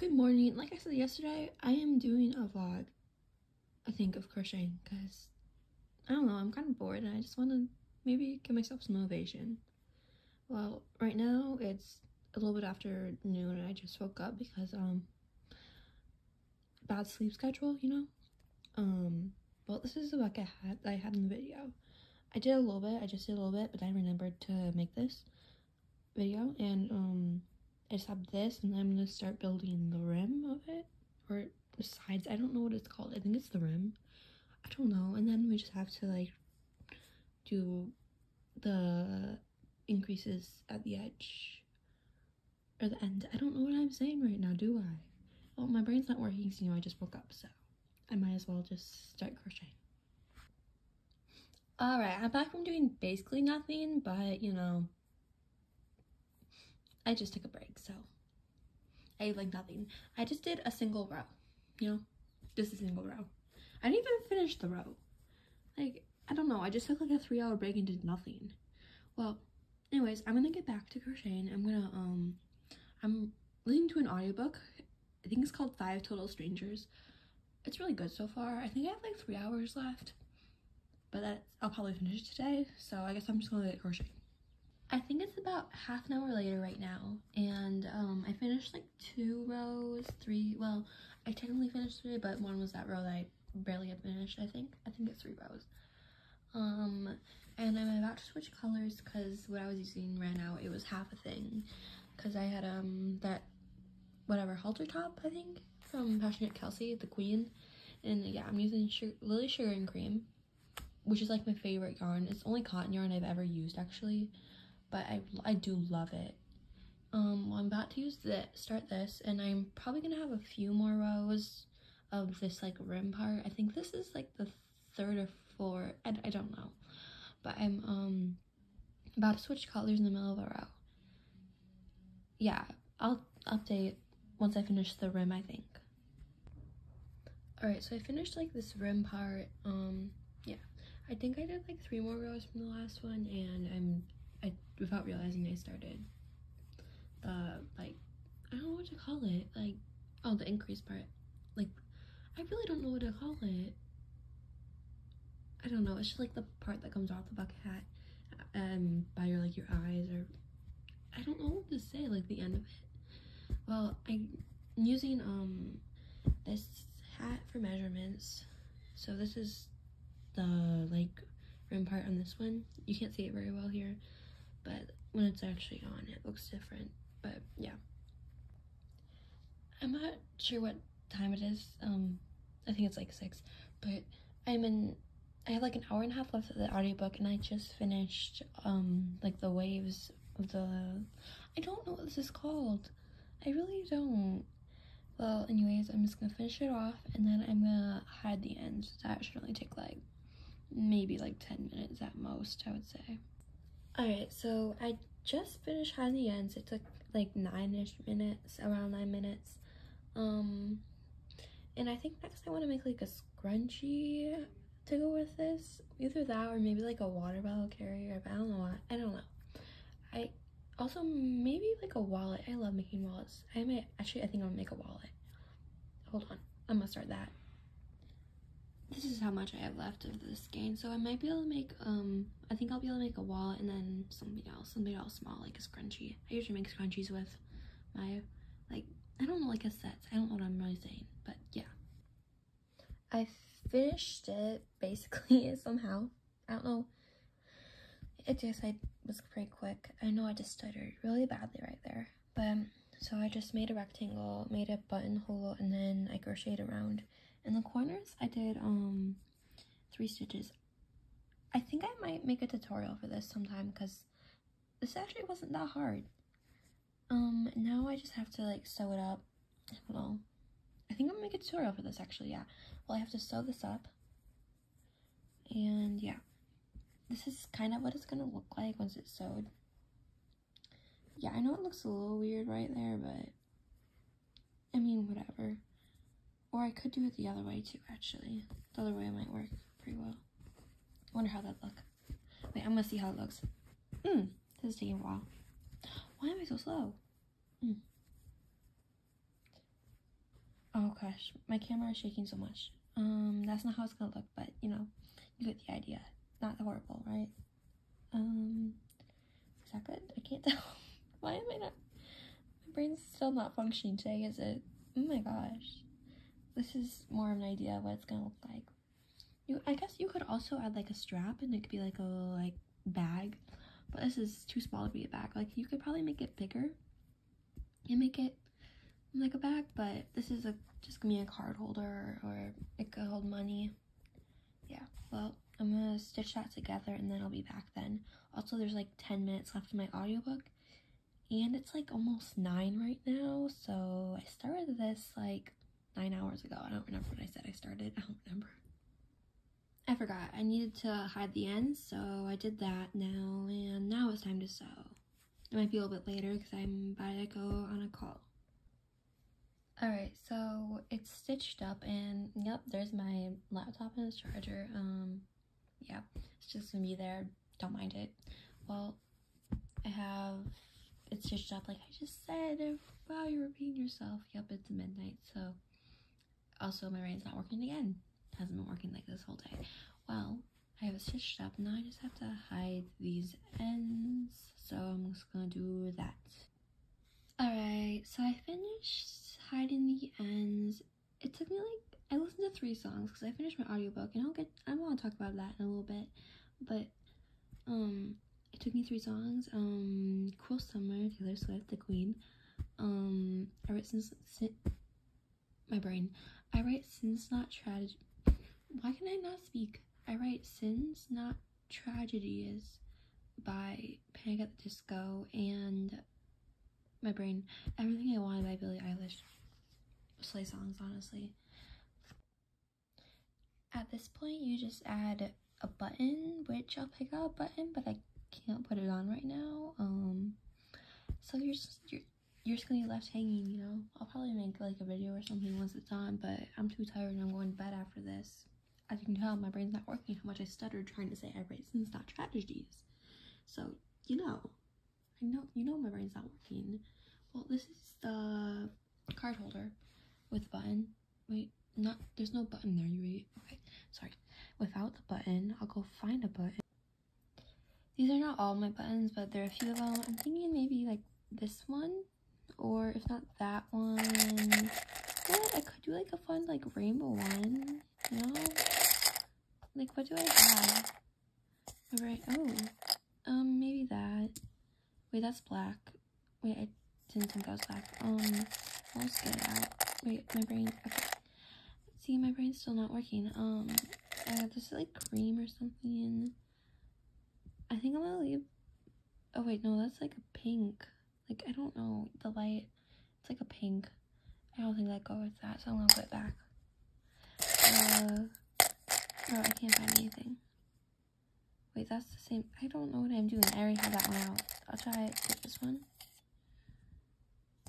Good morning. Like I said yesterday, I am doing a vlog, I think, of crocheting because, I don't know, I'm kind of bored and I just want to maybe give myself some motivation. Well, right now it's a little bit after noon and I just woke up because, um, bad sleep schedule, you know? Um, well, this is the look I had, I had in the video. I did a little bit, I just did a little bit, but I remembered to make this video and, um, Have this and I'm to start building the rim of it or the sides. I don't know what it's called. I think it's the rim. I don't know. And then we just have to like do the increases at the edge or the end. I don't know what I'm saying right now, do I? Well, my brain's not working, so you know, I just woke up, so I might as well just start crocheting. Alright, I'm back from doing basically nothing, but you know, I just took a break, so I have like nothing. I just did a single row, you know, just a single row. I didn't even finish the row. Like, I don't know, I just took like a three hour break and did nothing. Well, anyways, I'm gonna get back to crocheting. I'm gonna, um, I'm listening to an audiobook. I think it's called Five Total Strangers. It's really good so far. I think I have like three hours left, but that's, I'll probably finish today. So I guess I'm just gonna get crocheting. I think it's about half an hour later right now, and um, I finished like two rows, three, well, I technically finished three, but one was that row that I barely had finished, I think. I think it's three rows. Um, and I'm about to switch colors because what I was using ran out. It was half a thing because I had um that whatever halter top, I think, from Passionate Kelsey, the queen. And yeah, I'm using sugar, Lily Sugar and Cream, which is like my favorite yarn. It's only cotton yarn I've ever used actually but I, I do love it. Um, well, I'm about to use the start this, and I'm probably gonna have a few more rows of this like rim part. I think this is like the third or fourth. I, I don't know, but I'm um about to switch colors in the middle of a row. Yeah, I'll update once I finish the rim. I think. All right, so I finished like this rim part. Um, yeah, I think I did like three more rows from the last one, and I'm without realizing I started the like I don't know what to call it like oh the increase part. Like I really don't know what to call it. I don't know. It's just like the part that comes off the bucket hat and by your like your eyes or I don't know what to say like the end of it. Well I'm using um this hat for measurements. So this is the like rim part on this one. You can't see it very well here but when it's actually on it looks different. But yeah. I'm not sure what time it is. Um i think it's like six. But i'm in i have like an hour and a half left of the audiobook and i just finished um like the waves of the i don't know what this is called. I really don't. Well anyways i'm just gonna finish it off and then i'm gonna hide the ends that should only take like maybe like 10 minutes at most i would say Alright, so I just finished hiding the ends. It took like nine-ish minutes, around nine minutes. Um, and I think next I want to make like a scrunchie to go with this. Either that or maybe like a water bottle carrier, but I don't know what. I don't know. I also maybe like a wallet. I love making wallets. I might, actually I think gonna make a wallet. Hold on, I'm gonna start that this is how much I have left of this skein. So I might be able to make, um, I think I'll be able to make a wallet and then something else, something else small, like a scrunchie. I usually make scrunchies with my, like, I don't know, like a set. I don't know what I'm really saying, but yeah. I finished it, basically, somehow. I don't know. It just, I was pretty quick. I know I just stuttered really badly right there. But, um, so I just made a rectangle, made a buttonhole, and then I crocheted around in the corners, I did um three stitches. I think I might make a tutorial for this sometime because this actually wasn't that hard. Um, now I just have to like sew it up. Well, I think I'm gonna make a tutorial for this actually, yeah. Well, I have to sew this up. And yeah, this is kind of what it's gonna look like once it's sewed. Yeah, I know it looks a little weird right there, but I mean, whatever. Or I could do it the other way too, actually. The other way might work pretty well. I wonder how that look. Wait, I'm gonna see how it looks. Hmm, this is taking a while. Why am I so slow? Hmm. Oh gosh, my camera is shaking so much. Um, that's not how it's gonna look, but you know, you get the idea. Not horrible, right? Um, is that good? I can't tell. Why am I not? My brain's still not functioning today, is it? Oh my gosh. This is more of an idea of what it's gonna look like. You, I guess you could also add like a strap and it could be like a like bag, but this is too small to be a bag. Like you could probably make it bigger and make it like a bag, but this is a just gonna be a card holder or it could hold money. Yeah, well, I'm gonna stitch that together and then I'll be back then. Also, there's like 10 minutes left in my audiobook and it's like almost 9 right now, so I started this like 9 hours ago. I don't remember what I said I started. I don't remember. I forgot. I needed to hide the ends, so I did that now, and now it's time to sew. It might be a little bit later because I'm about to go on a call. Alright, so it's stitched up and yep, there's my laptop and its charger. Um, yeah, it's just gonna be there. Don't mind it. Well, I have it stitched up like I just said. Wow, you're repeating yourself. Yep, it's midnight, so also my brain's not working again. Hasn't been working like this whole day. Well, I have it stitched up. Now I just have to hide these ends. So I'm just gonna do that. Alright, so I finished hiding the ends. It took me like I listened to three songs because I finished my audiobook and I'll get I want to talk about that in a little bit. But um it took me three songs. Um Cruel Summer, Taylor Swift, The Queen. Um I wrote since, since my brain. I write Sins Not Tragedy. Why can I not speak? I write Sins Not Tragedies by Panic at the Disco and my brain. Everything I Wanted by Billie Eilish. Slay songs, honestly. At this point, you just add a button, which I'll pick out a button, but I can't put it on right now. Um, so you're just, you're, you're just gonna be left hanging, you know? I'll probably make like a video or something once it's on, but I'm too tired and I'm going to bed after this. As you can tell, my brain's not working how much I stuttered trying to say I write sins, not tragedies. So, you know, I know, you know my brain's not working. Well, this is the card holder with button. Wait, not, there's no button there, you read? Okay, sorry. Without the button, I'll go find a button. These are not all my buttons, but there are a few of them. I'm thinking maybe like this one, or if not that one. What? I could do like a fun like rainbow one, you know? Like, what do I have? Alright, oh. Um, maybe that. Wait, that's black. Wait, I didn't think that was black. Um, let's get it out. Wait, my brain, okay. See, my brain's still not working. Um, uh, this is like cream or something. I think I'm gonna leave. Oh wait, no, that's like a pink. Like, I don't know, the light, it's like a pink. I don't think that goes with that, so I'm gonna put it back. Uh, I can't find anything. Wait, that's the same. I don't know what I'm doing. I already have that one out. I'll try it with this one.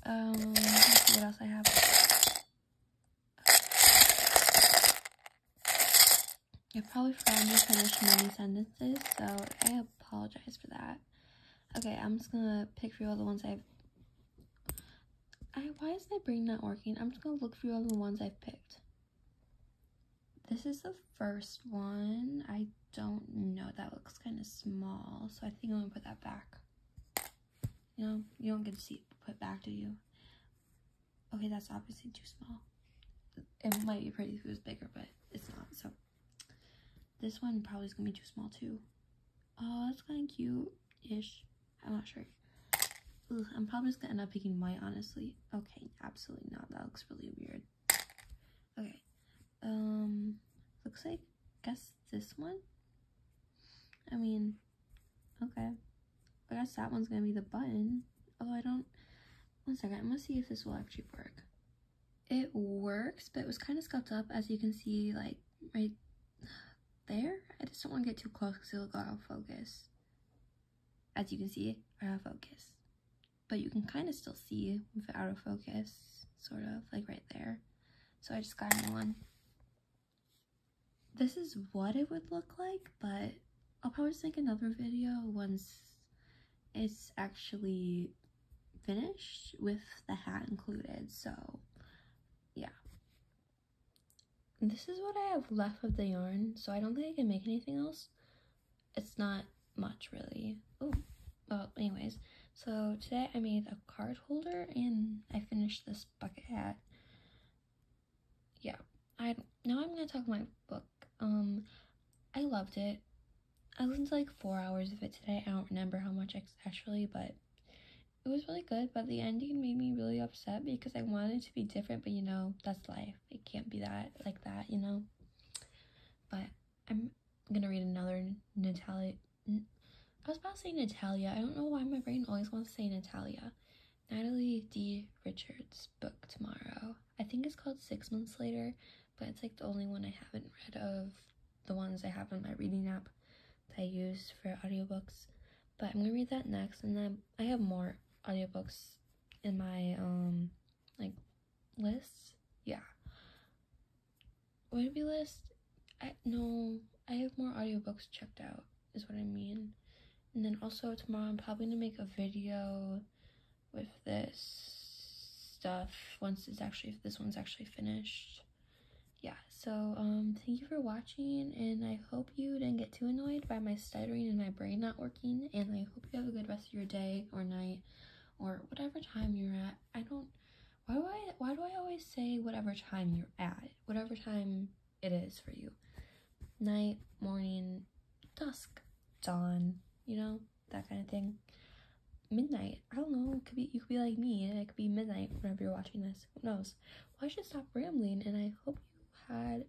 Um, see what else I have. I probably forgot to finish many sentences, so I apologize for that. Okay, I'm just gonna pick through all the ones I've. I why is my brain not working? I'm just gonna look through all the ones I've picked. This is the first one. I don't know. That looks kind of small, so I think I'm gonna put that back. You know, you don't get to see it put back, do you? Okay, that's obviously too small. It might be pretty if it was bigger, but it's not. So this one probably is gonna be too small too. Oh, that's kind of cute-ish. I'm not sure. Ugh, I'm probably just gonna end up picking white, honestly. Okay, absolutely not. That looks really weird. Okay. Um, looks like, guess this one? I mean, okay. I guess that one's gonna be the button. Although I don't, one second, I'm gonna see if this will actually work. It works, but it was kind of scuffed up, as you can see, like, right there. I just don't want to get too close because it'll go out of focus. As you can see, out of focus. But you can kind of still see with it out of focus, sort of, like right there. So I just got a new one. This is what it would look like, but I'll probably just make another video once it's actually finished with the hat included. So, yeah. this is what I have left of the yarn, so I don't think I can make anything else. It's not much really. Oh, well, anyways, so today I made a card holder and I finished this bucket hat. Yeah, I now I'm gonna talk my book. Um, I loved it. I listened to like four hours of it today. I don't remember how much actually, but it was really good. But the ending made me really upset because I wanted to be different, but you know, that's life. It can't be that like that, you know. But I'm gonna read another Natalia. I was about to say Natalia. I don't know why my brain always wants to say Natalia. Natalie D. Richards' book tomorrow. I think it's called Six Months Later, but it's like the only one I haven't read of the ones I have on my reading app that I use for audiobooks. But I'm gonna read that next, and then I have more audiobooks in my um like lists. Yeah. Would it be list? I no, I have more audiobooks checked out, is what I mean. And then also tomorrow I'm probably gonna make a video with this stuff once it's actually this one's actually finished. Yeah so um thank you for watching and i hope you didn't get too annoyed by my stuttering and my brain not working and i hope you have a good rest of your day or night or whatever time you're at. I don't why do i why do i always say whatever time you're at? Whatever time it is for you. Night morning dusk dawn you know that kind of thing midnight. I don't know. Could be you could be like me, and it could be midnight whenever you're watching this. Who knows? Well, I should stop rambling, and I hope you had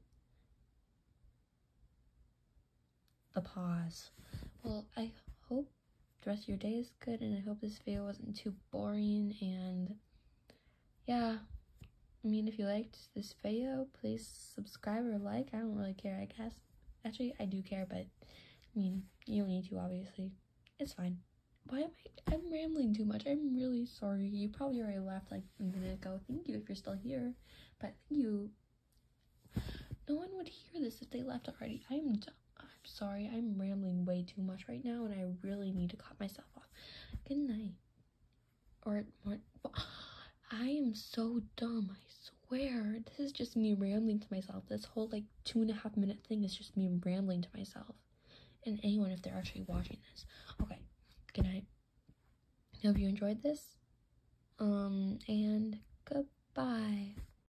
a pause. Well, I hope the rest of your day is good, and I hope this video wasn't too boring. And yeah, I mean, if you liked this video, please subscribe or like. I don't really care. I guess actually I do care, but I mean, you don't need to. Obviously, it's fine why am I I'm rambling too much. I'm really sorry. You probably already left like a minute ago. Thank you if you're still here. But you. No one would hear this if they left already. I'm I'm sorry. I'm rambling way too much right now and I really need to cut myself off. Good night. Or more I am so dumb, I swear. This is just me rambling to myself. This whole like two and a half minute thing is just me rambling to myself. And anyone if they're actually watching this. Okay good night. Hope you enjoyed this. Um, and goodbye.